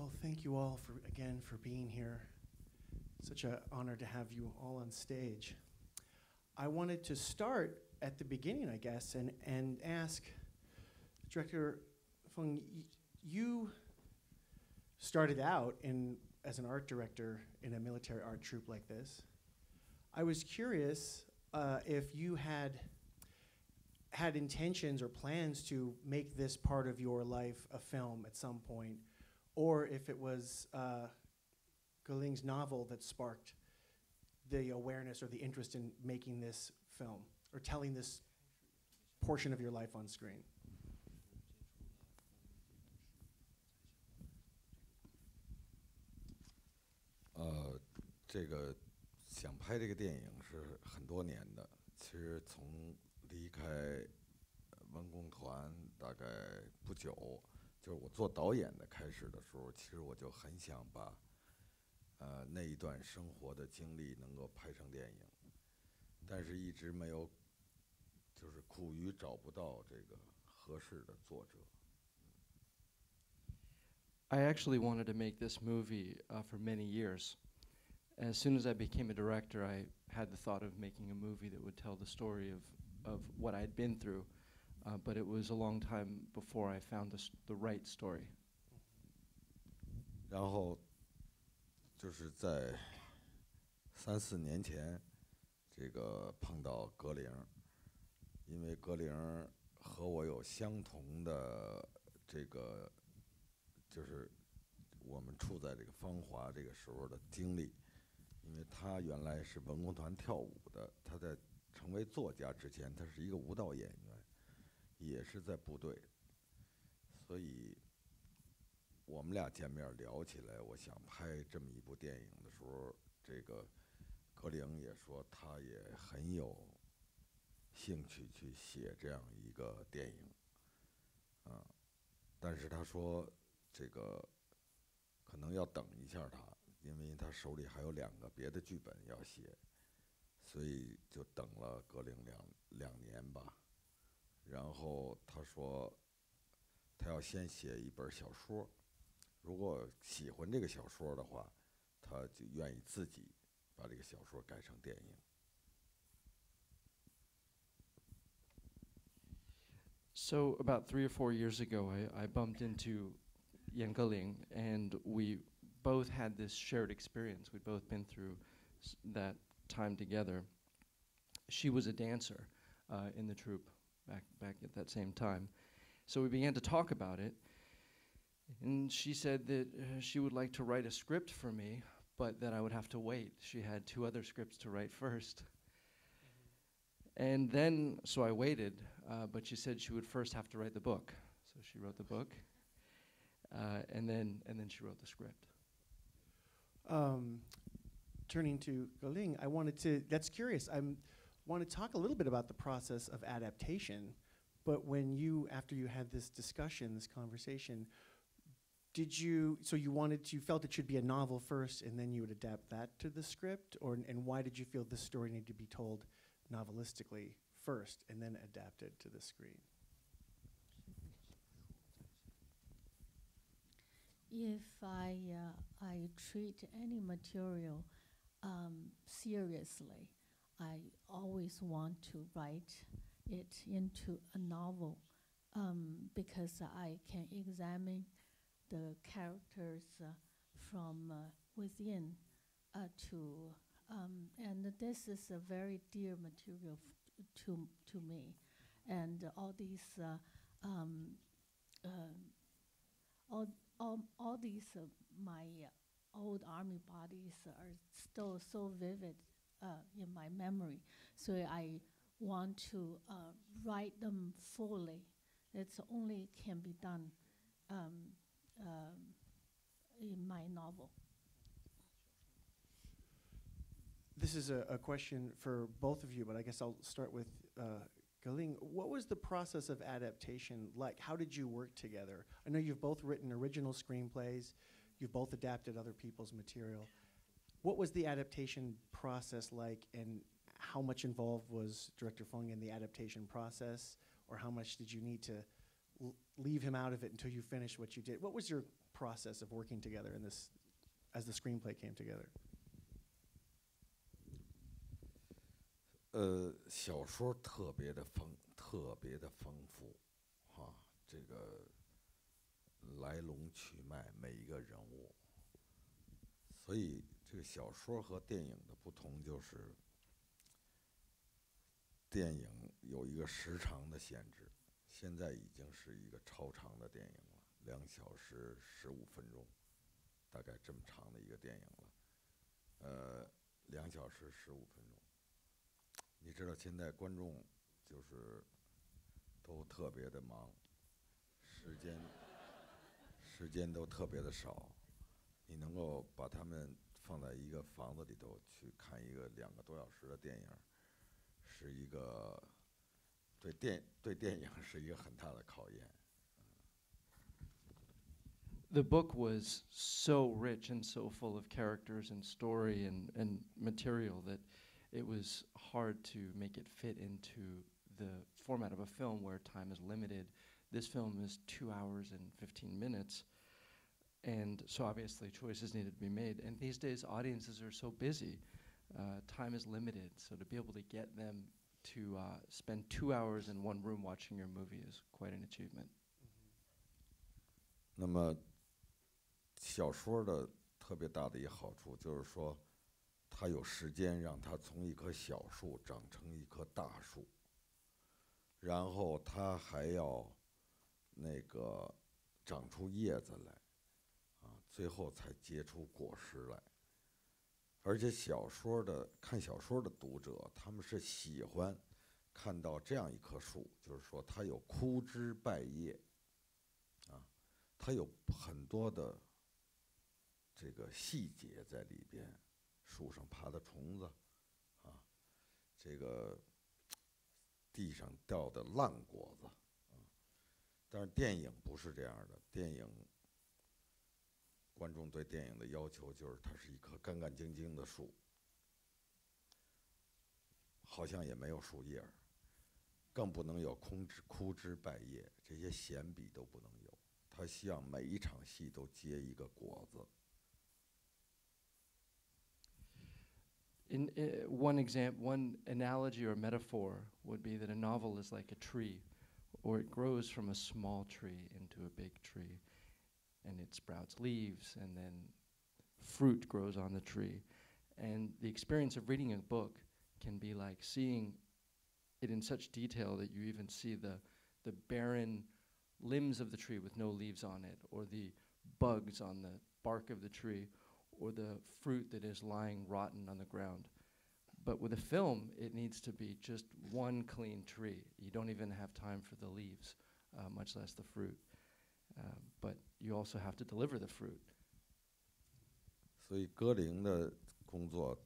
Well, thank you all for, again, for being here. Such an honor to have you all on stage. I wanted to start at the beginning, I guess, and, and ask Director Feng, y- you started out in, as an art director in a military art troupe like this. I was curious uh, if you had had intentions or plans to make this part of your life a film at some point, or if it was uh, Galing's novel that sparked the awareness or the interest in making this film or telling this portion of your life on screen. 呃，这个想拍这个电影是很多年的。其实从离开呃文工团大概不久， 就是我做导演的开始的时候，其实我就很想把呃那一段生活的经历能够拍成电影，但是一直没有，就是苦于找不到这个合适的作者。 I actually wanted to make this movie uh, for many years. As soon as I became a director, I had the thought of making a movie that would tell the story of, of what I'd been through, Uh, but it was a long time before I found the, s- the right story. 然后就是在三四年前，这个碰到格林，因为格林和我有相同的这个，就是我们处在这个芳华这个时候的经历，因为他原来是文工团跳舞的，他在成为作家之前，他是一个舞蹈演员，也是在部队，所以。我们俩见面聊起来，我想拍这么一部电影的时候，这个格林也说他也很有兴趣去写这样一个电影，啊，但是他说这个可能要等一下他，因为他手里还有两个别的剧本要写，所以就等了格林两两年吧。然后他说他要先写一本小说。如果喜欢这个小说的话，他就愿意自己把这个小说改成电影。 So about three or four years ago, I, I bumped into Yan Geling, and we both had this shared experience. We'd both been through s- that time together. She was a dancer uh, in the troupe back back at that same time, so we began to talk about it. And she said that uh, she would like to write a script for me, but that I would have to wait. She had two other scripts to write first. And then, so I waited, uh, but she said she would first have to write the book. So she wrote the book, uh, and then and then she wrote the script. Um, turning to Geling, I wanted to, that's curious. I want to talk a little bit about the process of adaptation. But when you, after you had this discussion, this conversation, did you, so you wanted, you felt it should be a novel first and then you would adapt that to the script? Or, and why did you feel this story needed to be told novelistically first and then adapted to the screen? If I uh, I treat any material um, seriously, I always want to write it into a novel um, because I can examine the characters uh, from uh, within uh, to um, and this is a very dear material to to me, and all these uh, um, um all all, all these uh, my uh, old army bodies are still so vivid uh, in my memory. So I want to uh, write them fully. It's only can be done um, um, in my novel. This is a, a question for both of you, but I guess I'll start with uh, Geling. What was the process of adaptation like? How did you work together? I know you've both written original screenplays, you've both adapted other people's material. What was the adaptation process like, and how much involved was Director Feng in the adaptation process, or how much did you need to leave him out of it until you finished what you did? What was your process of working together in this, as the screenplay came together? 这个小说和电影的不同就是，电影有一个时长的限制，现在已经是一个超长的电影了，两小时十五分钟，大概这么长的一个电影了，呃，两小时十五分钟。你知道现在观众就是都特别的忙，时间时间都特别的少，你能够把他们放在一个房子里头去看一个两个多小时的电影，是一个对电对电影是一个很大的考验。 The book was so rich and so full of characters and story and, and material that it was hard to make it fit into the format of a film where time is limited. This film is two hours and 15 minutes. And so obviously choices needed to be made. And these days, audiences are so busy. Uh, time is limited. So to be able to get them to uh, spend two hours in one room watching your movie is quite an achievement. 那么，小说的特别大的一个好处就是说，它有时间让它从一棵小树长成一棵大树，然后它还要那个长出叶子来，啊， 最后才结出果实来。而且小说的看小说的读者，他们是喜欢看到这样一棵树，就是说它有枯枝败叶，啊，它有很多的这个细节在里边，树上爬的虫子，啊，这个地上掉的烂果子，啊，但是电影不是这样的，电影观众对电影的要求就是它是一棵干干净净的树，好像也没有树叶儿，更不能有空枝枯枝败叶，这些闲笔都不能有。他希望每一场戏都结一个果子。In uh, one example, one analogy or metaphor would be that a novel is like a tree, or it grows from a small tree into a big tree, and it sprouts leaves, and then fruit grows on the tree. And the experience of reading a book can be like seeing it in such detail that you even see the, the barren limbs of the tree with no leaves on it, or the bugs on the bark of the tree, or the fruit that is lying rotten on the ground. But with a film, it needs to be just one clean tree. You don't even have time for the leaves, uh, much less the fruit. But you also have to deliver the fruit. 所以歌林的工作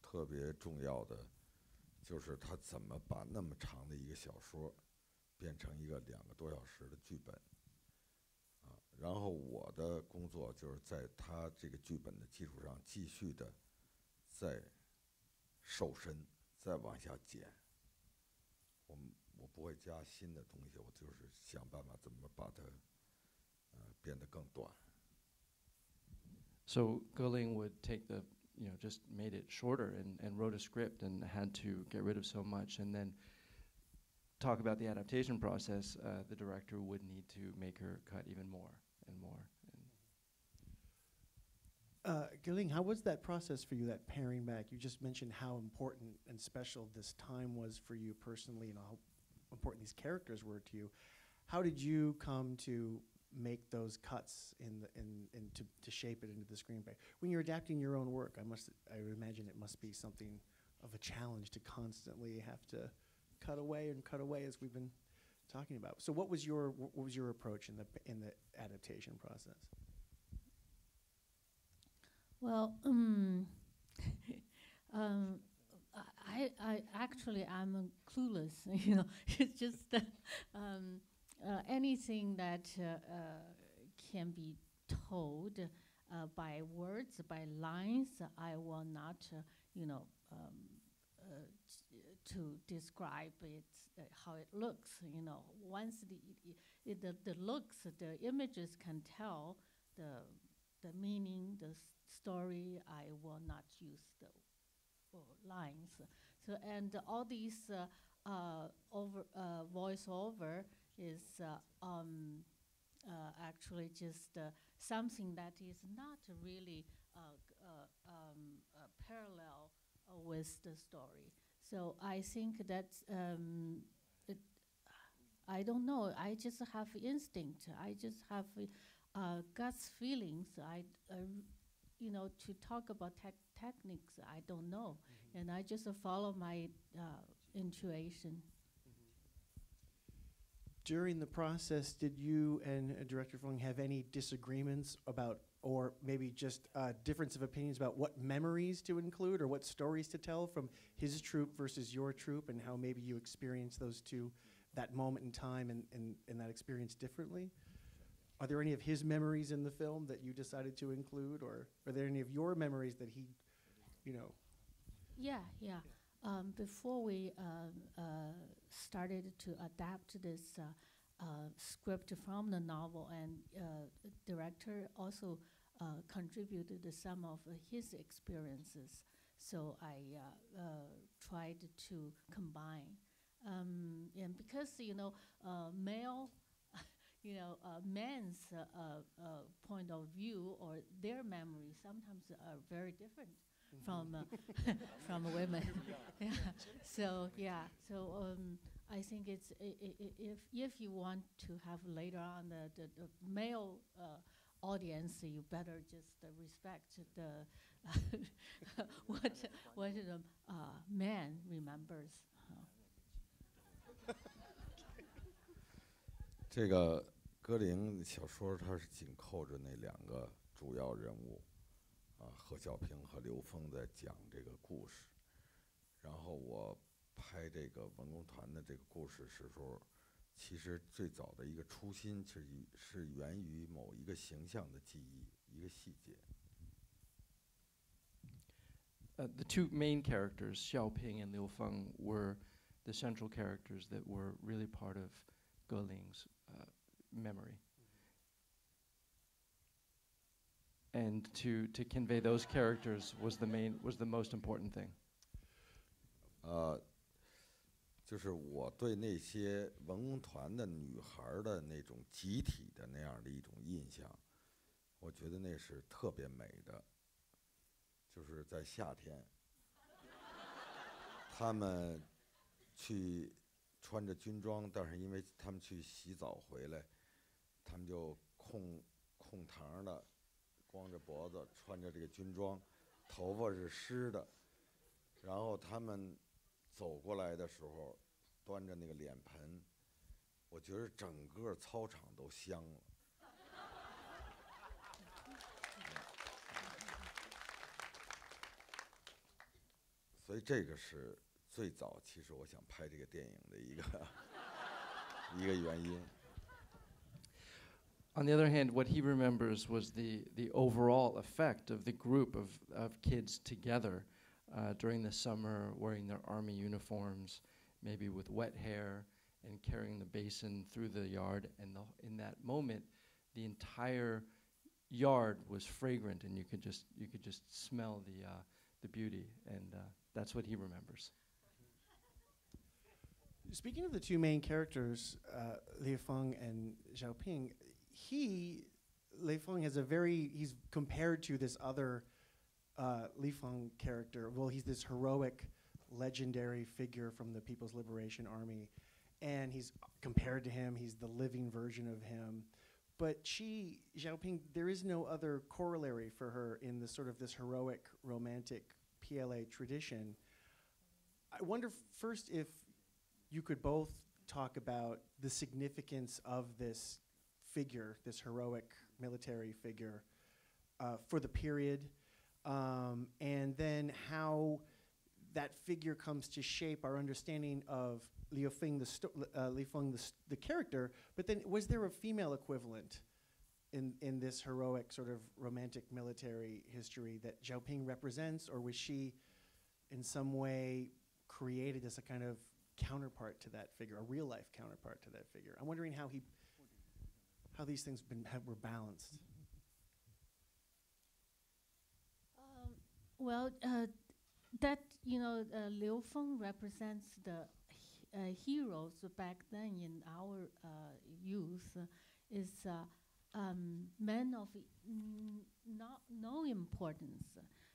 特别重要的，就是他怎么把那么长的一个小说变成一个两个多小时的剧本。啊，然后我的工作就是在他这个剧本的基础上继续的再瘦身，再往下减。我我不会加新的东西，我就是想办法怎么把它变得更短。So Geling would take the, you know, just made it shorter and, and wrote a script and had to get rid of so much. And then talk about the adaptation process, uh, the director would need to make her cut even more and more. And uh, how was that process for you, that paring back? You just mentioned how important and special this time was for you personally and how important these characters were to you. How did you come to make those cuts in the, in, in to, to shape it into the screenplay? When you're adapting your own work, I must I imagine it must be something of a challenge to constantly have to cut away and cut away as we've been talking about. So what was your what was your approach in the in the adaptation process? Well, um, um, I, I actually I'm clueless. You know, it's just that um, uh, anything that uh, uh, can be told uh, by words, by lines, I will not, you know, um, to describe it, how it looks. You know, once the, the the looks, the images can tell the the meaning, the story. I will not use the lines. So and all these uh, uh, over uh, voiceover is uh, um, uh, actually just uh, something that is not really uh, uh, um, uh, parallel uh, with the story. So I think that um, it, I don't know. I just have instinct. I just have uh, feelings. I, uh, you know, to talk about tech techniques, I don't know, and I just follow my uh, intuition. During the process, did you and uh, Director Feng have any disagreements about, or maybe just uh, difference of opinions about what memories to include or what stories to tell from his troupe versus your troupe, and how maybe you experienced those two, that moment in time, and, and, and that experience differently? Are there any of his memories in the film that you decided to include, or are there any of your memories that he, you know? Yeah, yeah. Um, before we um, uh, started to adapt this uh, uh, script from the novel, and director also contributed some of his experiences. So I tried to combine, um, and because you know, uh, male, you know, uh, men's uh, point of view or their memories sometimes are very different from uh, from women. yeah. So yeah. So um, I think it's if if you want to have later on the the, the male uh, audience, you better just uh, respect the what what the uh, man remembers. 这个歌苓小说，它是紧扣着那两个主要人物，啊，何小平和刘峰在讲这个故事。然后我拍这个文工团的这个故事时候，其实最早的一个初心，其实于是源于某一个形象的记忆，一个细节。Uh, the two main characters, Xiaoping and Liu Feng, were the central characters that were really part of Ge Ling's memory. And to, to convey those characters was the main was the most important thing. 呃，就是我对那些文工团的女孩的那种集体的那样的一种印象，我觉得那是特别美的。就是在夏天，她们去穿着军装，但是因为她们去洗澡回来，她们就空空堂的，光着脖子，穿着这个军装，头发是湿的，然后他们走过来的时候，端着那个脸盆，我觉得整个操场都香了。所以这个是最早，其实我想拍这个电影的一个 一个原因。On the other hand, what he remembers was the, the overall effect of the group of, of kids together uh, during the summer, wearing their army uniforms, maybe with wet hair, and carrying the basin through the yard. And the, in that moment, the entire yard was fragrant, and you could just you could just smell the uh, the beauty, and uh, that's what he remembers. Speaking of the two main characters, uh, Liu Feng and Xiaoping, he, Liu Feng, has a very, he's compared to this other uh, Lei Feng character. Well, he's this heroic, legendary figure from the People's Liberation Army. And he's compared to him, he's the living version of him. But she, Xiaoping, there is no other corollary for her in the sort of this heroic, romantic PLA tradition. I wonder first if you could both talk about the significance of this figure, this heroic military figure, uh, for the period, um, and then how that figure comes to shape our understanding of Liu Feng, the, uh, Li Feng, the, the character. But then, was there a female equivalent in, in this heroic sort of romantic military history that Xiaoping represents, or was she in some way created as a kind of counterpart to that figure, a real life counterpart to that figure. I'm wondering how he, how these things been, have, were balanced. Um, well, uh, that you know, uh, Liu Feng represents the uh, heroes back then in our uh, youth. Uh, is uh, um, men of not, no importance,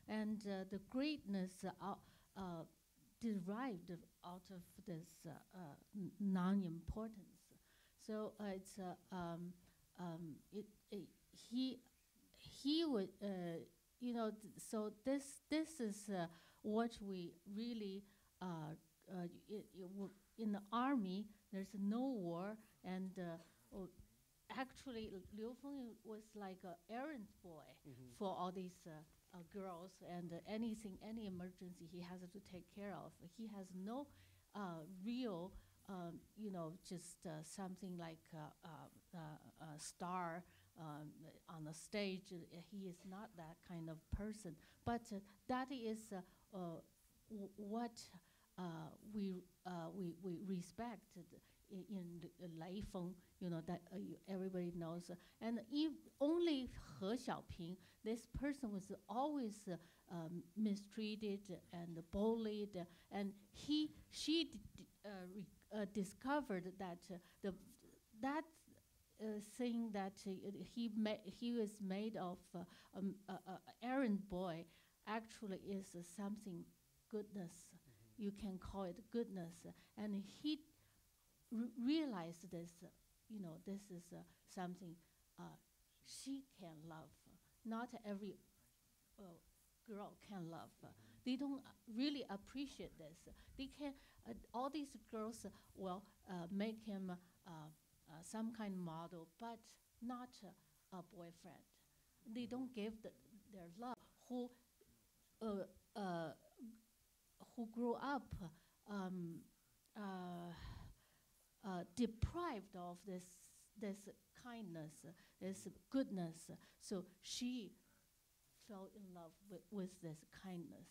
and the greatness derived out of this non-importance. So uh, it's a um, um, it, it he he would uh, you know th- so this this is uh, what we really uh, uh, i- i- w- in the army there's no war and uh, oh, actually Liu Feng was like an errand boy for all these uh, uh, girls and uh, anything any emergency he has to take care of. He has no uh, real um, you know just uh, something like uh, uh, uh, a star um, on the stage. He is not that kind of person. But that is what we, we, we respect in, Lei Feng, you know, that uh, you, everybody knows. And if only He Xiaoping, this person was always uh, um, mistreated and bullied, and he, she uh, re- uh, discovered that uh, the that uh, thing that uh, he ma- he was made of uh, um, a, a errand boy actually is uh, something goodness. You can call it goodness, and he re- realized this. uh, you know, this is uh, something uh, she can love. Not every uh, girl can love. They don't uh, really appreciate this. They can. Uh, all these girls will uh, make him uh, uh, some kind of model, but not a boyfriend. They don't give the, their love. Who, uh, uh, who grew up um, uh, uh, deprived of this this kindness, this goodness. So she fell in love with, with this kindness.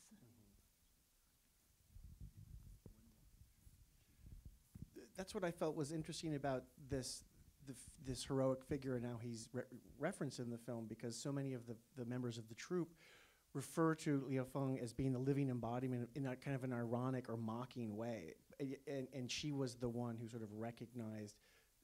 Th- That's what I felt was interesting about this, the f- this heroic figure and how he's re- referenced in the film, because so many of the, the members of the troupe refer to Liu Feng as being the living embodiment in a kind of an ironic or mocking way. And, and she was the one who sort of recognized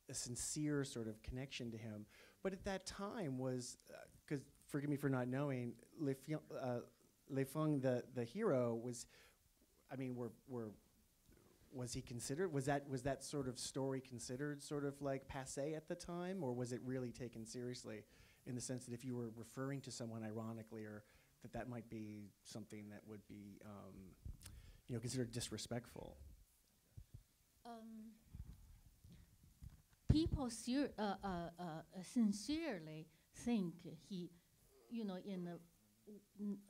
a sincere sort of connection to him. But at that time was, uh, because forgive me for not knowing, Le, Fion- uh, Le Feng, the, the hero, was, I mean, were, were was he considered was that was that sort of story considered sort of like passe at the time? Or was it really taken seriously in the sense that if you were referring to someone ironically or that that might be something that would be um, you know considered disrespectful? Um, people uh, uh, uh, sincerely think he, you know, in a,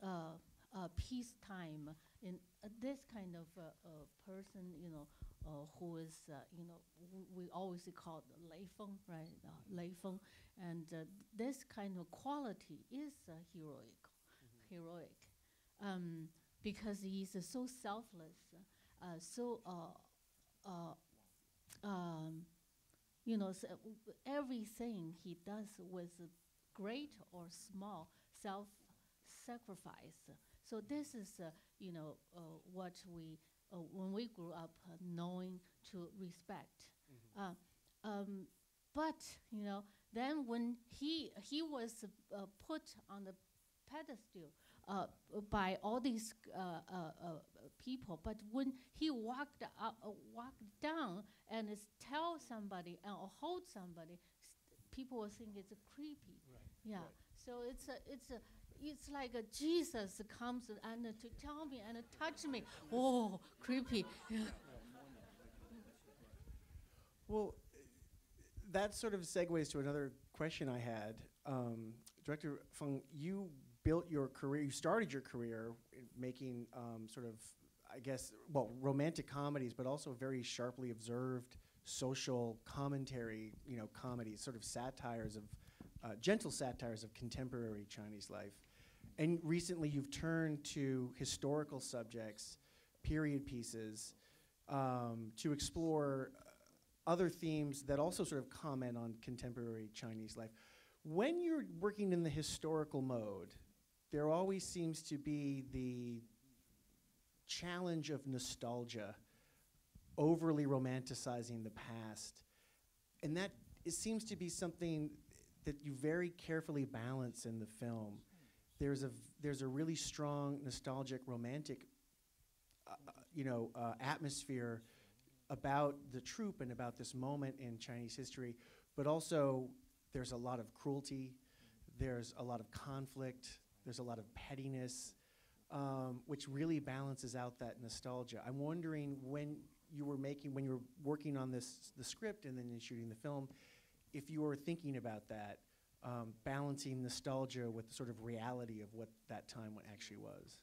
uh, uh, peacetime, in uh, this kind of uh, person, you know, uh, who is, uh, you know, w- we always call Lei Feng, right? Uh, Lei Feng, and uh, this kind of quality is uh, heroic, heroic, um, because he's uh, so selfless, uh, so. Uh, uh, um, you know, s- w- w- everything he does with great or small self-sacrifice. So this is, uh, you know, uh, what we, uh, when we grew up, uh, knowing to respect. Uh, um, but you know, then when he he was uh, put on the pedestal uh, by all these people, but when he walked up, uh, walked down and is tell somebody and or hold somebody, people will think it's creepy. Yeah. So it's a it's a it's like a Jesus comes and to tell me and touch me. Oh, creepy. well that sort of segues to another question i had um, director feng you built your career you started your career making um, sort of i guess well romantic comedies but also very sharply observed social commentary you know comedies sort of satires of uh, gentle satires of contemporary chinese life and recently you've turned to historical subjects period pieces um, to explore other themes that also sort of comment on contemporary Chinese life. When you're working in the historical mode, there always seems to be the challenge of nostalgia, overly romanticizing the past. And that it seems to be something that you very carefully balance in the film. There's a there's a really strong nostalgic romantic uh, uh, you know uh, atmosphere about the troupe and about this moment in Chinese history, but also there's a lot of cruelty, there's a lot of conflict, there's a lot of pettiness, um, which really balances out that nostalgia. I'm wondering when you were making, when you were working on this, the script and then in shooting the film, if you were thinking about that, um, balancing nostalgia with the sort of reality of what that time wa- actually was.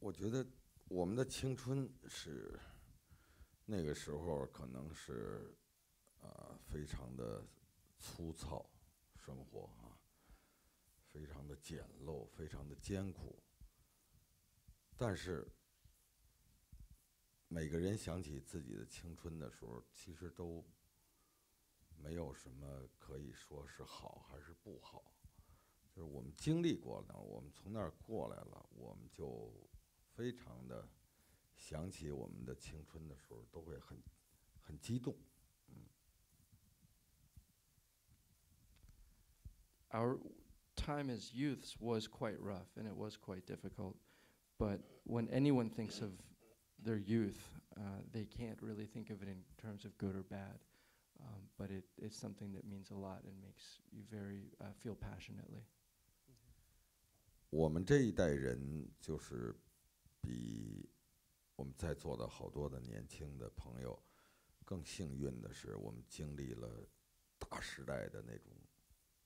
我觉得我们的青春是那个时候可能是呃非常的粗糙生活啊，非常的简陋，非常的艰苦。但是 每个人想起自己的青春的时候，其实都没有什么可以说是好还是不好，就是我们经历过了，我们从那儿过来了，我们就非常的想起我们的青春的时候，都会很很激动。嗯 Our time as youths was quite rough and it was quite difficult. But when anyone thinks of their youth, they can't really think of it in terms of good or bad. But it, it's something that means a lot and makes you very feel passionately. 我们这一代人就是比我们在座的好多的年轻的朋友更幸运的是，我们经历了大时代的那种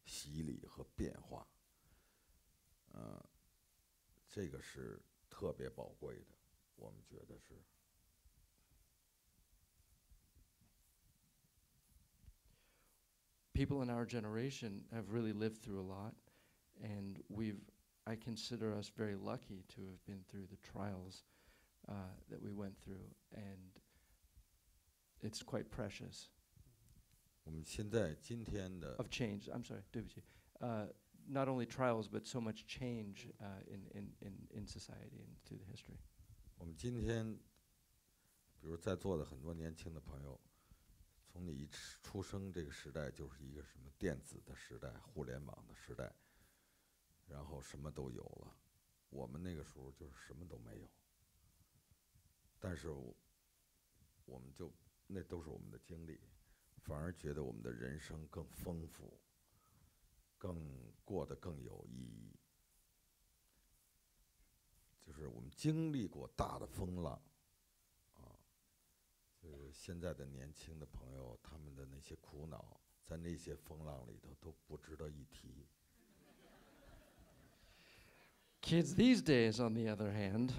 洗礼和变化。嗯、这个是特别宝贵的，我们觉得是。 people in our generation have really lived through a lot, and we've. I consider us very lucky to have been through the trials uh, that we went through, and it's quite precious 我们现在今天的 of change. I'm sorry, 对不起. Uh, not only trials, but so much change uh, in, in, in, in society and through the history. 我们今天，比如在座的很多年轻的朋友，从你一出生这个时代就是一个什么电子的时代、互联网的时代，然后什么都有了。我们那个时候就是什么都没有，但是我们就那都是我们的经历，反而觉得我们的人生更丰富，更过得更有意义。就是我们经历过大的风浪，啊，就是现在的年轻的朋友，他们的那些苦恼，在那些风浪里头都不值得一提。 Kids these days, on the other hand,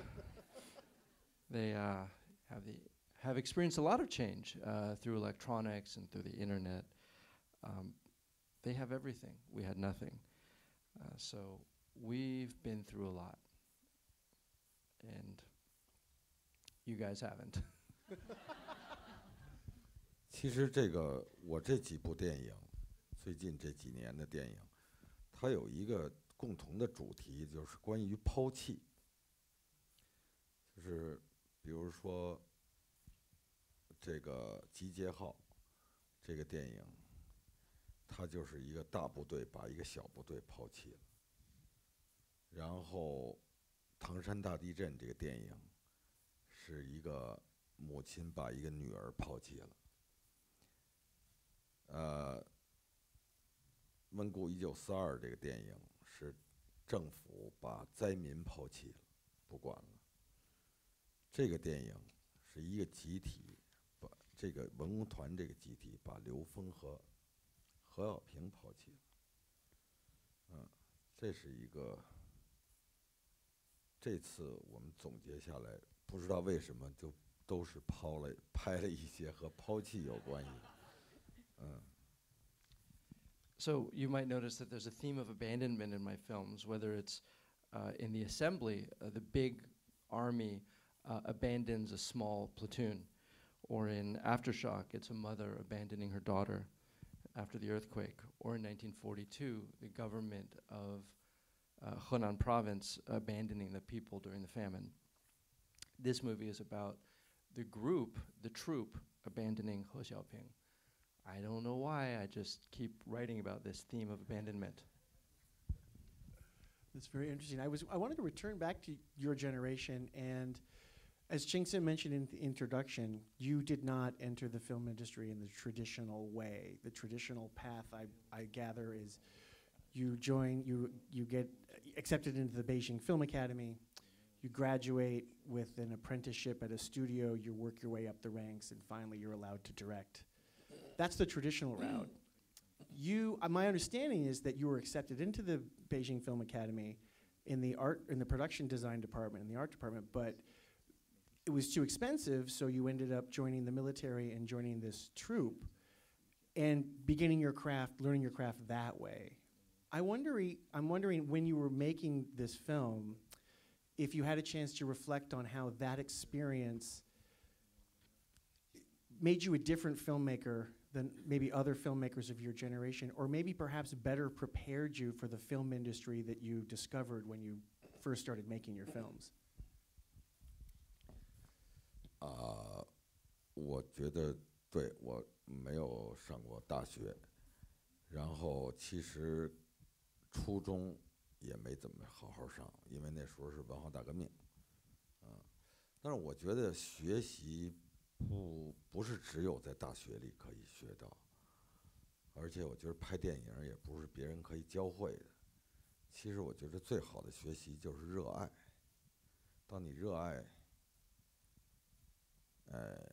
they uh, have the have experienced a lot of change uh, through electronics and through the internet. Um, they have everything. We had nothing. Uh, so we've been through a lot, And you guys haven't. 其实这个我这几部电影，最近这几年的电影，它有一个共同的主题，就是关于抛弃。就是比如说这个《集结号》这个电影，它就是一个大部队把一个小部队抛弃了。然后《唐山大地震》这个电影，是一个母亲把一个女儿抛弃了。呃，《温故一九四二》这个电影是政府把灾民抛弃了，不管了。这个电影是一个集体把这个文工团这个集体把刘峰和何小平抛弃了。嗯，这是一个。这次我们总结下来，不知道为什么就都是抛了拍了一些和抛弃有关系的。嗯。 So you might notice that there's a theme of abandonment in my films, whether it's uh, in the assembly, uh, the big army uh, abandons a small platoon, Or in Aftershock, it's a mother abandoning her daughter after the earthquake. Or in 1942, the government of uh, Henan province abandoning the people during the famine. This movie is about the group, the troupe, abandoning He Xiaoping. I don't know why, I just keep writing about this theme of abandonment. That's very interesting. I was I wanted to return back to your generation, and as Chingson mentioned in the introduction, you did not enter the film industry in the traditional way. The traditional path, I, I gather, is you join, you you get accepted into the Beijing Film Academy, you graduate with an apprenticeship at a studio, you work your way up the ranks, and finally you're allowed to direct. That's the traditional route you, uh, my understanding is that you were accepted into the Beijing Film Academy in the art, in the production design department, in the art department, but it was too expensive, so you ended up joining the military and joining this troupe and beginning your craft, learning your craft that way. I wonder, I'm wondering when you were making this film, if you had a chance to reflect on how that experience made you a different filmmaker than maybe other filmmakers of your generation, or maybe perhaps better prepared you for the film industry that you discovered when you first started making your films? 啊、我觉得对我没有上过大学，然后其实 初中也没怎么好好上，因为那时候是文化大革命，嗯、但是我觉得学习不不是只有在大学里可以学到，而且我觉得拍电影也不是别人可以教会的。其实我觉得最好的学习就是热爱。当你热爱，呃，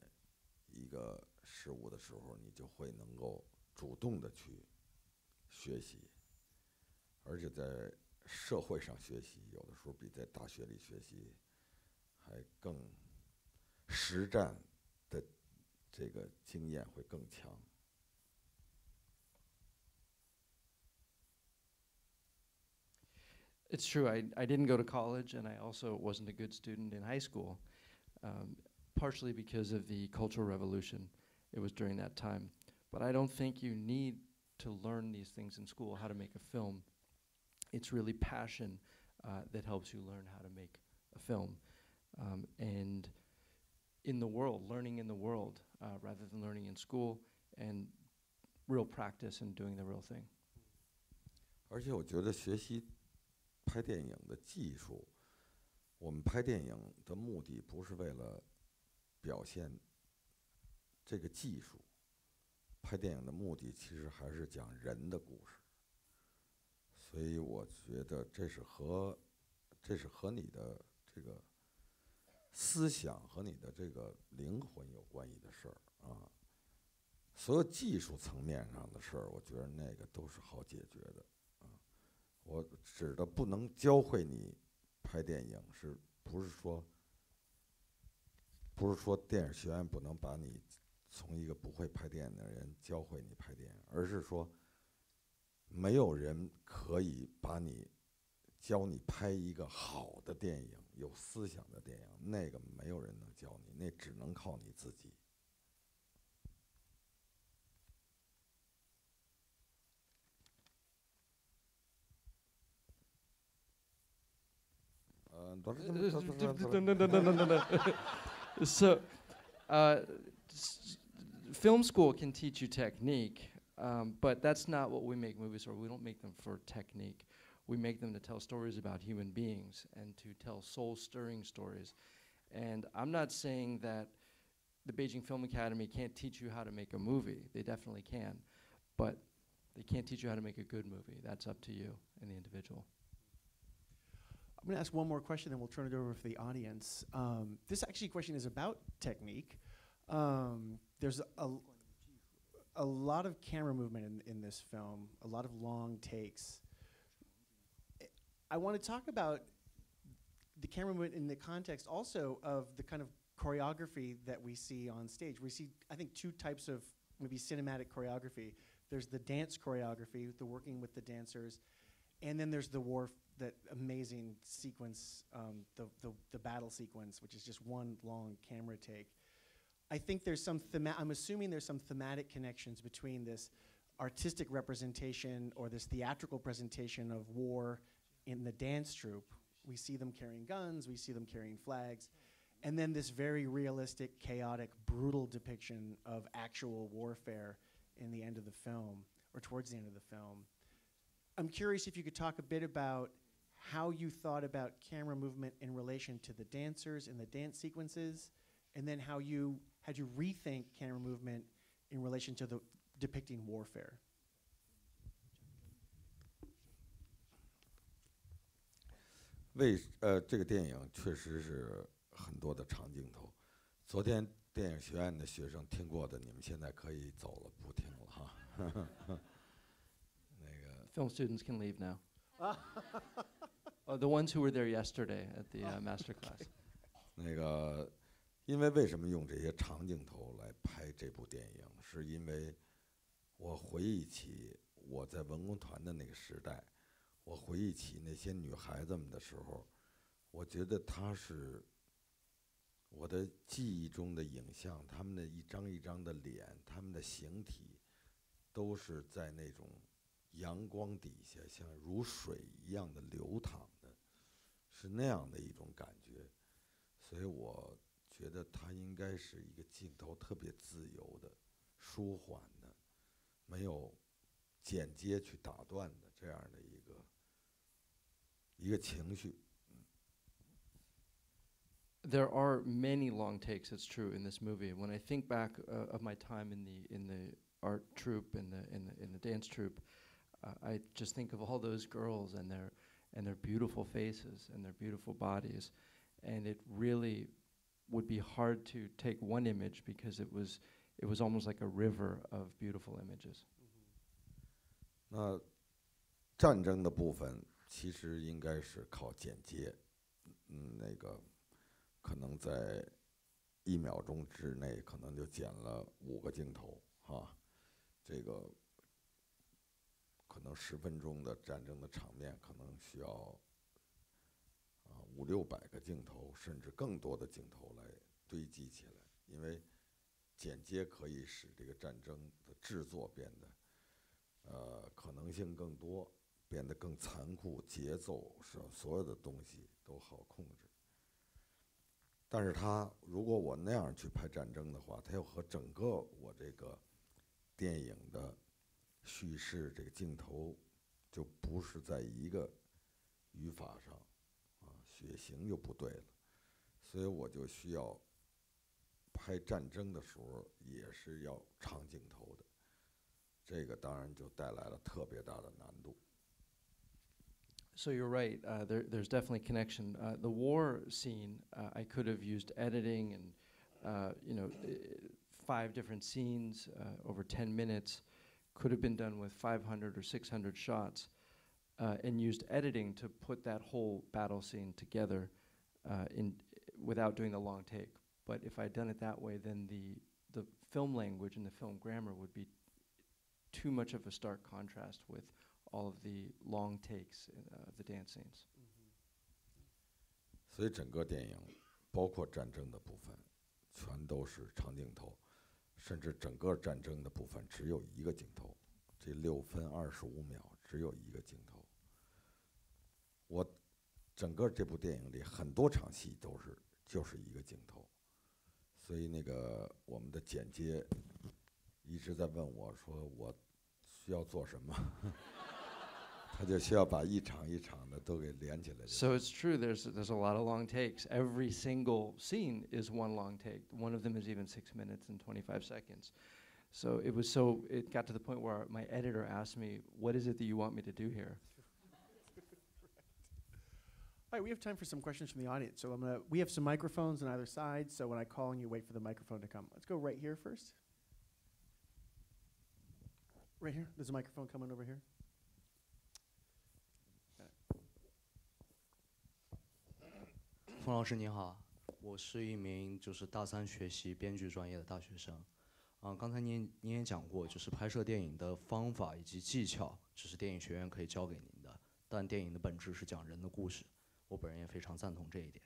一个事物的时候，你就会能够主动的去学习，而且在社会上学习，有的时候比在大学里学习还更实战。的这个经验会更强。It's true. I, I didn't go to college, and I also wasn't a good student in high school, um, partially because of the Cultural Revolution. It was during that time. But I don't think you need to learn these things in school, how to make a film. It's really passion uh, that helps you learn how to make a film. Um, and in the world, learning in the world, uh, rather than learning in school, and real practice and doing the real thing. 而且我觉得学习拍电影的技术，我们拍电影的目的不是为了表现这个技术，拍电影的目的其实还是讲人的故事。 所以我觉得这是和这是和你的这个思想和你的这个灵魂有关系的事儿啊，所有技术层面上的事儿，我觉得那个都是好解决的啊。我指的不能教会你拍电影，是不是说不是说电影学院不能把你从一个不会拍电影的人教会你拍电影，而是说没有人可以把你教你拍一个好的电影。有思想的电影，那个没有人能教你，那只能靠你自己。so, uh, film school can teach you technique, um, but that's not what we make movies for. We don't make them for technique. we make them to tell stories about human beings and to tell soul stirring stories. And I'm not saying that the Beijing Film Academy can't teach you how to make a movie. They definitely can. But they can't teach you how to make a good movie. That's up to you and the individual. I'm going to ask one more question, then we'll turn it over for the audience. Um, this actually question is about technique. Um, there's a, a lot of camera movement in, in this film, a lot of long takes. I want to talk about the camera movement in the context also of the kind of choreography that we see on stage. We see, I think, two types of maybe cinematic choreography. There's the dance choreography, the working with the dancers, and then there's the war, that amazing sequence, um, the, the, the battle sequence, which is just one long camera take. I think there's some thema- I'm assuming there's some thematic connections between this artistic representation or this theatrical presentation of war in the dance troupe. We see them carrying guns, we see them carrying flags, and then this very realistic, chaotic, brutal depiction of actual warfare in the end of the film or towards the end of the film. I'm curious if you could talk a bit about how you thought about camera movement in relation to the dancers and the dance sequences, and then how you had you rethink camera movement in relation to the depicting warfare. 为呃，这个电影确实是很多的长镜头。昨天电影学院的学生听过的，你们现在可以走了，不听了哈。那个 Film students can leave now. oh, the ones who were there yesterday at the uh, master class. 那个， 因为为什么用这些长镜头来拍这部电影，是因为我回忆起我在文工团的那个时代，我回忆起那些女孩子们的时候，我觉得她是我的记忆中的影像，她们的一张一张的脸，她们的形体，都是在那种阳光底下像如水一样的流淌的，是那样的一种感觉。所以我觉得它应该是一个镜头特别自由的、舒缓的，没有剪接去打断的这样的一个一个情绪。 There are many long takes. It's true in this movie. When I think back uh, of my time in the in the art troupe in the in the in the dance troupe, uh, I just think of all those girls and their and their beautiful faces and their beautiful bodies, and it really would be hard to take one image because it was it was almost like a river of beautiful images. 那战争的部分其实应该是靠剪接，嗯，那个可能在一秒钟之内，可能就剪了五个镜头啊，这个可能十分钟的战争的场面，可能需要啊 五六百个镜头，甚至更多的镜头来堆积起来，因为剪接可以使这个战争的制作变得。呃，可能性更多，变得更残酷，节奏是所有的东西都好控制。但是它如果我那样去拍战争的话，它又和整个我这个电影的叙事这个镜头就不是在一个语法上，血型就不对了，所以我就需要拍战争的时候也是要长镜头的。这个当然就带来了特别大的难度。 So you're right. Uh, there, there's definitely connection. Uh, the war scene, uh, I could have used editing and, uh, you know, i- five different scenes uh, over 10 minutes. Could have been done with 500 or 600 shots, uh, and used editing to put that whole battle scene together, uh, in without doing the long take. But if I'd done it that way, then the the film language and the film grammar would be too much of a stark contrast with all of the long takes in, uh, of the dance scenes. 所以整个电影，包括战争的部分，全都是长镜头，甚至整个战争的部分只有一个镜头，这六分二十五秒只有一个镜头。 我整个这部电影里很多场戏都是就是一个镜头，所以那个我们的剪接一直在问我说我需要做什么，他就需要把一场一场的都给连起来就行。 So it's true. There's there's a lot of long takes. Every single scene is one long take. One of them is even six minutes and 25 seconds. So it was so it got to the point where my editor asked me, "What is it that you want me to do here?" All right, we have time for some questions from the audience. So I'm gonna, we have some microphones on either side. So when I call on you, wait for the microphone to come. Let's go right here first. Right here. There's a microphone coming over here. 冯老师您好，我是一名就是大三学习编剧专业的大学生。啊、刚才您您也讲过，就是拍摄电影的方法以及技巧，只是电影学院可以教给您的，但电影的本质是讲人的故事。 我本人也非常赞同这一点。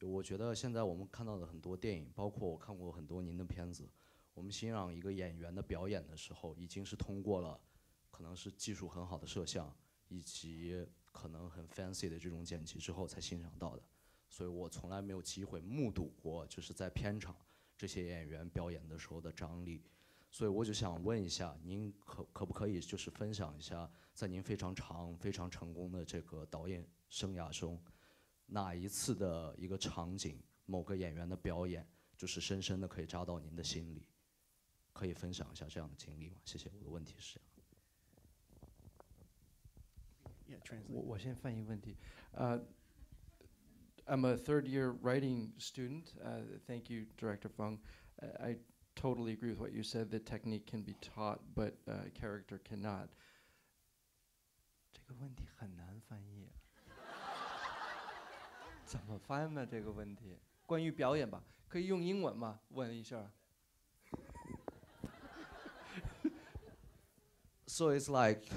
我觉得现在我们看到的很多电影，包括我看过很多您的片子，我们欣赏一个演员的表演的时候，已经是通过了可能是技术很好的摄像，以及可能很 fancy 的这种剪辑之后才欣赏到的。所以我从来没有机会目睹过，就是在片场这些演员表演的时候的张力。所以我就想问一下，您可可不可以就是分享一下，在您非常长、非常成功的这个导演生涯中，哪一次的一个场景，某个演员的表演，就是深深的可以扎到您的心里？可以分享一下这样的经历吗？谢谢。我的问题是这样。我我先翻译问题。Uh, I'm a third year writing student. Uh, thank you, Director Fung. I, I totally agree with what you said. That technique can be taught, but uh, character cannot. 这个问题很难翻译。怎么翻呢？这个问题关于表演吧，可以用英文吗？问一下。 So it's like,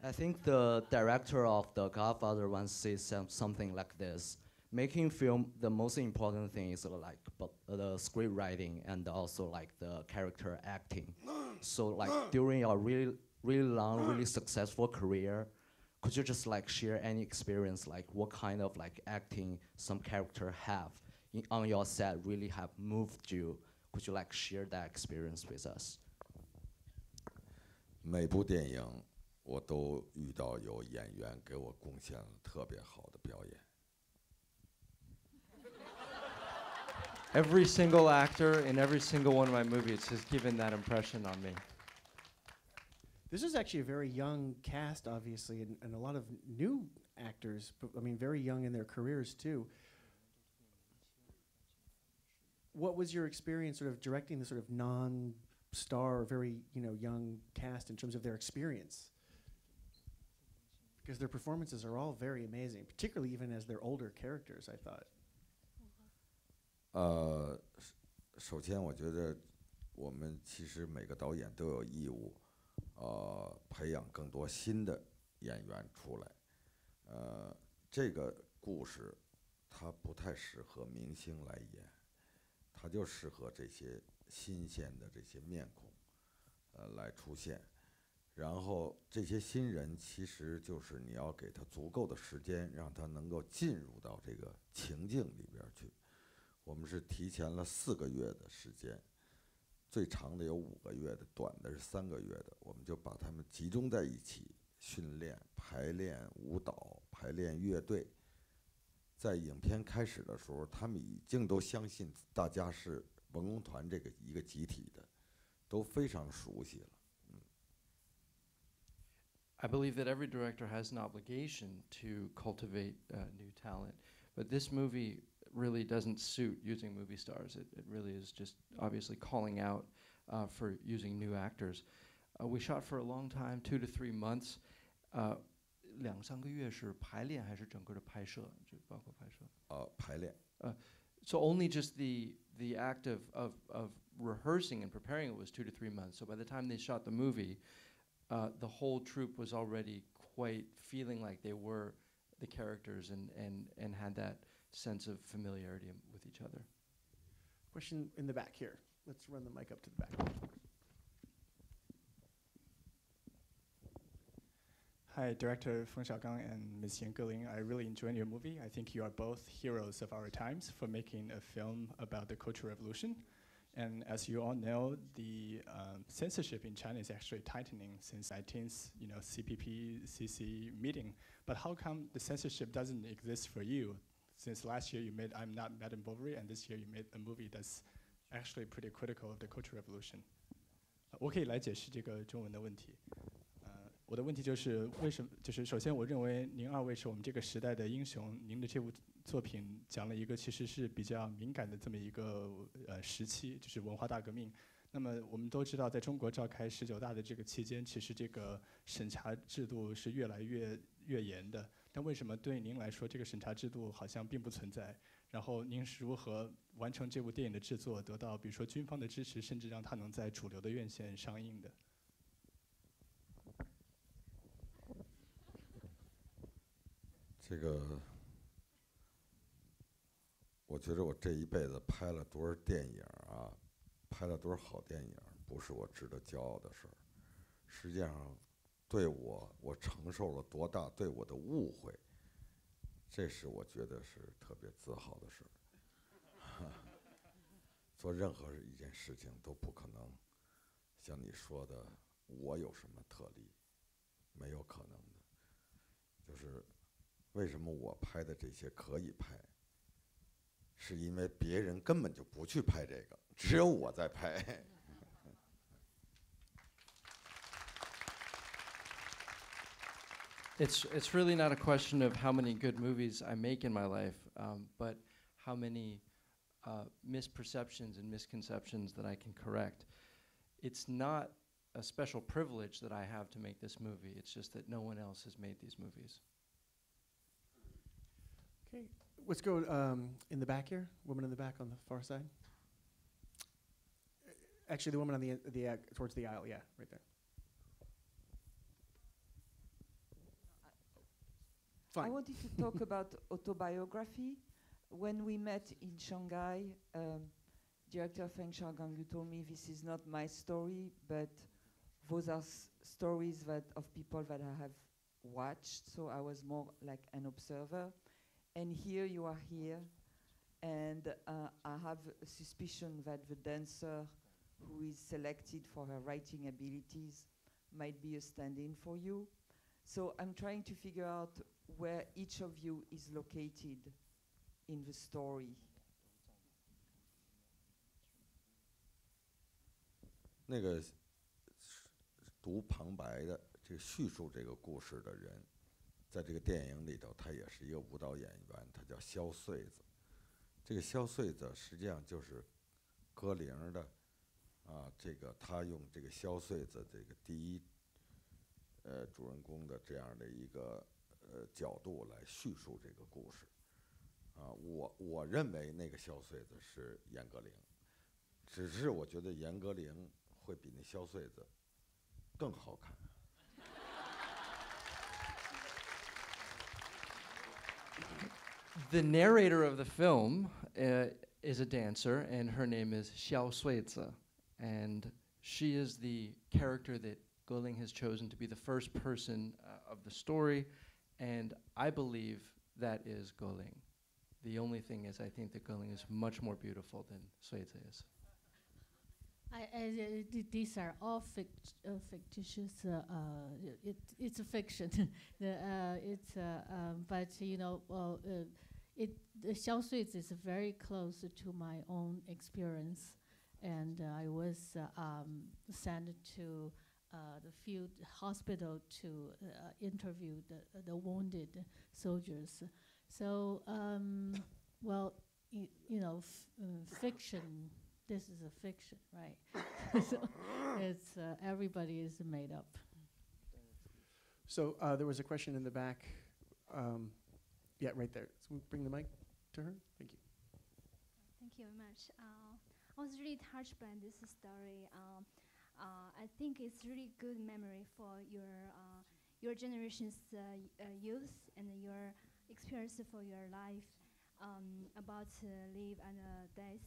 I think the director of The Godfather once said some, something like this. Making film, the most important thing is uh, like bu- the script writing and also like the character acting. So like during your really, really long, really successful career, could you just like share any experience, like what kind of like acting some character have in, on your set really have moved you? Could you like share that experience with us? 每部电影我都遇到有演员给我贡献了特别好的表演。 Every single actor in every single one of my movies has given that impression on me. This is actually a very young cast, obviously, and, and a lot of new actors. I mean, very young in their careers too. What was your experience, sort of directing the sort of non-star, very you know young cast in terms of their experience? Because their performances are all very amazing, particularly even as they're older characters. I thought. 呃，首先我觉得我们其实每个导演都有义务，呃，培养更多新的演员出来。呃，这个故事它不太适合明星来演，它就适合这些新鲜的这些面孔，呃，来出现。然后这些新人其实就是你要给他足够的时间，让他能够进入到这个情境里边去。我们是提前了四个月的时间，最长的有五个月的，短的是三个月的，我们就把他们集中在一起训练、排练舞蹈、排练乐队。在影片开始的时候，他们已经都相信大家是文工团这个一个集体的，都非常熟悉了。I believe that every director has an obligation to cultivate uh, new talent, but this movie really doesn't suit using movie stars. It, it really is just obviously calling out uh, for using new actors. Uh, we shot for a long time, two to three months. Uh, 两三个月是排练还是整个的拍摄？就包括拍摄。呃，排练， So only just the the act of, of, of rehearsing and preparing it was two to three months. So by the time they shot the movie, uh, the whole troupe was already quite feeling like they were the characters and, and, and had that sense of familiarity with each other. Question in the back here. Let's run the mic up to the back. Hi, Director Feng Xiaogang and Ms. Yan Geling. I really enjoyed your movie. I think you are both heroes of our times for making a film about the Cultural Revolution. And as you all know, the um, censorship in China is actually tightening since 19th, you know, CPP CC meeting. But how come the censorship doesn't exist for you? Since last year you made I'm Not Madame Bovary, and this year you made a movie that's actually pretty critical of the Cultural Revolution. 我可以来解释这个中文的问题。呃，我的问题就是为什么？就是首先，我认为您二位是我们这个时代的英雄。您的这部作品讲了一个其实是比较敏感的这么一个呃时期，就是文化大革命。那么我们都知道，在中国召开十九大的这个期间，其实这个审查制度是越来越越严的。但为什么对您来说，这个审查制度好像并不存在？然后您是如何完成这部电影的制作，得到比如说军方的支持，甚至让它能在主流的院线上映的？这个我觉得我这一辈子拍了多少电影啊，拍了多少好电影，不是我值得骄傲的事儿。实际上，对我我承受了多大对我的误会，这是我觉得是特别自豪的事儿。做任何一件事情都不可能像你说的，我有什么特例，没有可能的。就是为什么我拍的这些可以拍，是因为别人根本就不去拍这个，只有我在拍。It's it's really not a question of how many good movies I make in my life, um, but how many uh, misperceptions and misconceptions that I can correct. It's not a special privilege that I have to make this movie. It's just that no one else has made these movies. Okay, let's go um, in the back here. Woman in the back on the far side. Actually, the woman on the the uh, towards the aisle. Yeah, right there. I wanted to talk about autobiography. When we met in Shanghai, um, director Feng Xiaogang, you told me this is not my story, but those are stories that of people that I have watched. So I was more like an observer. And here you are here, and uh, I have a suspicion that the dancer who is selected for her writing abilities might be a stand-in for you. So I'm trying to figure out where each of you is located in the story. 那个读旁白的，这个叙述这个故事的人，在这个电影里头，他也是一个舞蹈演员，他叫肖穗子。这个肖穗子实际上就是歌伶儿的啊，这个他用这个肖穗子这个第一呃主人公的这样的一个呃角度来叙述这个故事。啊，我我认为那个萧穗子是严歌苓，只是我觉得严歌苓会比那萧穗子更好看。The narrator of the film uh, is a dancer, and her name is Xiao Suizi, and she is the character that Geling has chosen to be the first person uh, of the story and I believe that is Geling. The only thing is, I think that Geling is much more beautiful than Suizi is. Uh, these are all fict- uh, fictitious. Uh, uh, it, it's a fiction. the, uh, it's, uh, um, but you know, well, it the is very close to my own experience, and I was um, sent to uh, the field hospital to uh, interview the the wounded soldiers. So, um, well, y- you know, f- uh, fiction this is a fiction, right? so it's uh, everybody is made up. So uh, there was a question in the back. Um, yeah, right there. So we bring the mic to her. Thank you. Thank you very much. Uh, I was really touched by this story. Um, I think it's really good memory for your uh, your generation's uh, uh, youth and your experience for your life um, about uh, live and uh, death.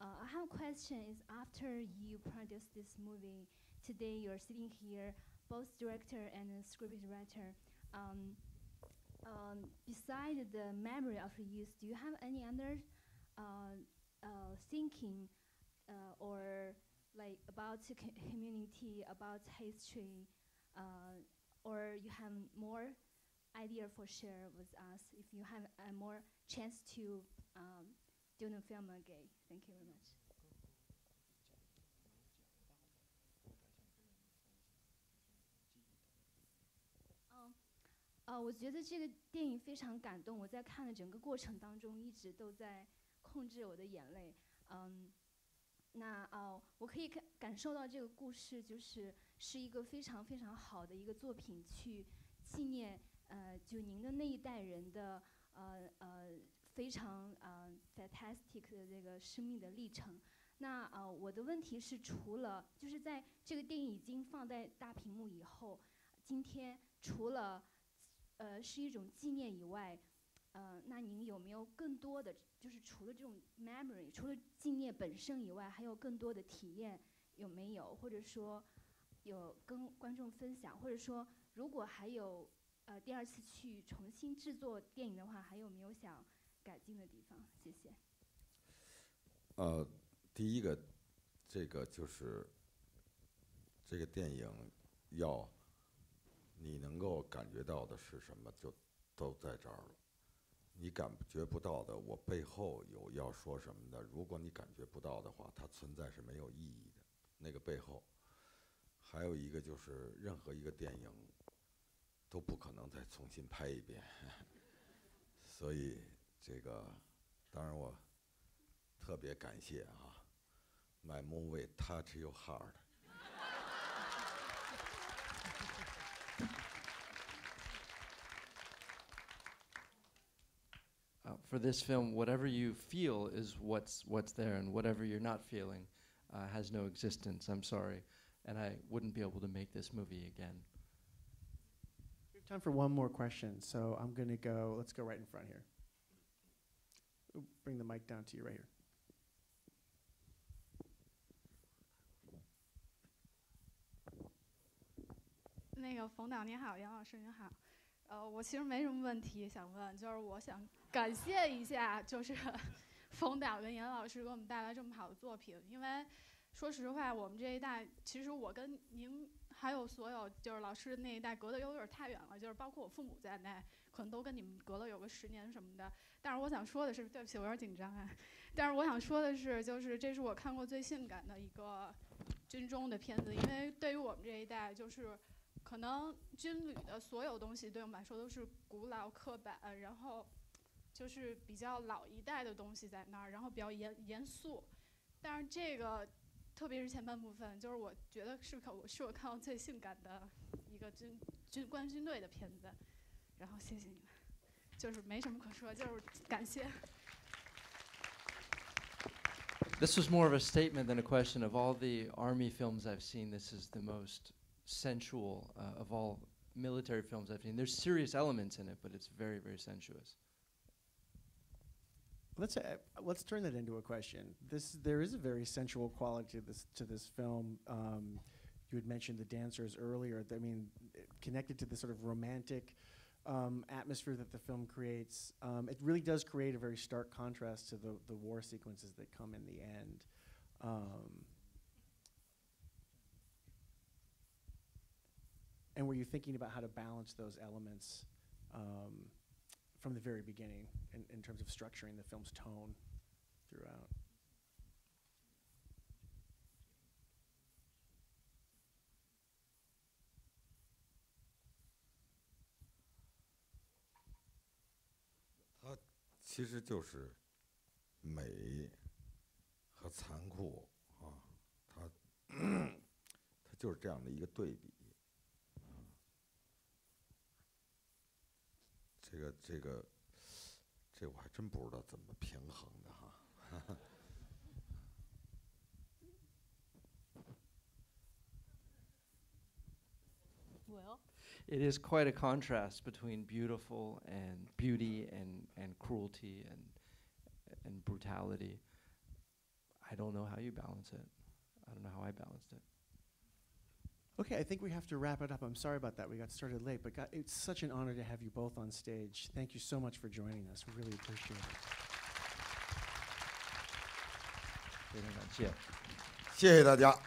Uh, I have a question. Is after you produce this movie today, you're sitting here, both director and uh, script writer. Um, um, beside the memory of youth, do you have any other uh, uh, thinking uh, or like about the co- community, about history, uh, or you have more idea for share with us if you have a more chance to um, do the film again. Thank you very much. 嗯，呃，我觉得这个电影非常感动。我在看的整个过程当中，一直都在控制我的眼泪。嗯， 那哦、我可以感感受到这个故事就是是一个非常非常好的一个作品，去纪念呃，就您的那一代人的呃呃非常呃 fantastic 的这个生命的历程。那呃，我的问题是，除了就是在这个电影已经放在大屏幕以后，今天除了呃是一种纪念以外，呃，那您有没有更多的，就是除了这种 memory，除了敬业本身以外，还有更多的体验有没有？或者说有跟观众分享，或者说如果还有呃第二次去重新制作电影的话，还有没有想改进的地方？谢谢。呃，第一个，这个就是这个电影要你能够感觉到的是什么，就都在这儿了。你感觉不到的，我背后有要说什么的。如果你感觉不到的话，它存在是没有意义的。那个背后，还有一个就是，任何一个电影都不可能再重新拍一遍。所以这个，当然我特别感谢啊，My movie touch your heart。For this film, whatever you feel is what's what's there, and whatever you're not feeling uh, has no existence. I'm sorry, and I wouldn't be able to make this movie again. We have time for one more question, so I'm going to go, let's go right in front here. Oop, Bring the mic down to you right here. 那感谢一下，就是 冯导跟严老师给我们带来这么好的作品，因为说实话，我们这一代，其实我跟您还有所有就是老师那一代隔得有点太远了，就是包括我父母在内，可能都跟你们隔了有个十年什么的。但是我想说的是，对不起，我有点紧张啊。但是我想说的是，就是这是我看过最性感的一个军中的片子，因为对于我们这一代，就是。可能军旅的所有东西对我们来说都是古老刻板，然后 就是比较老一代的东西在那儿，然后比较严严肃。但是这个，特别是前半部分，就是我觉得是可我是我看过最性感的一个军军关军队的片子。然后谢谢你们，就是没什么可说，就是感谢。 This was more of a statement than a question. Of all the army films I've seen, this is the most sensual uh, of all military films I've seen. There's serious elements in it, but it's very, very sensuous. Let's uh, let's turn that into a question. This there is a very sensual quality to this to this film. Um, you had mentioned the dancers earlier. I mean, connected to the sort of romantic um, atmosphere that the film creates. Um, it really does create a very stark contrast to the the war sequences that come in the end. Um, and were you thinking about how to balance those elements um, from the very beginning in, in terms of structuring the film's tone throughout? 其实就是美和残酷啊，它它就是这样的一个对比。 这个这个这我还真不知道怎么平衡的哈。 Well, It is quite a contrast between beautiful and beauty and, and cruelty and and brutality. I don't know how you balance it. I don't know how I balanced it. Okay, I think we have to wrap it up. I'm sorry about that. We got started late, but God, it's such an honor to have you both on stage. Thank you so much for joining us. We really appreciate it. 非常感谢。谢谢大家。